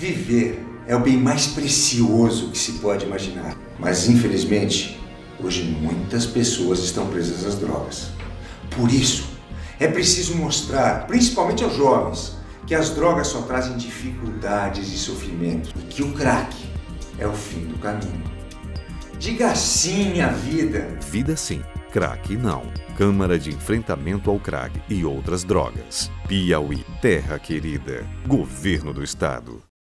Viver é o bem mais precioso que se pode imaginar. Mas infelizmente, hoje muitas pessoas estão presas às drogas. Por isso, é preciso mostrar, principalmente aos jovens, que as drogas só trazem dificuldades e sofrimento e que o crack é o fim do caminho. Diga sim à vida. Vida sim, crack não. Câmara de Enfrentamento ao Crack e outras drogas. Piauí, terra querida. Governo do Estado.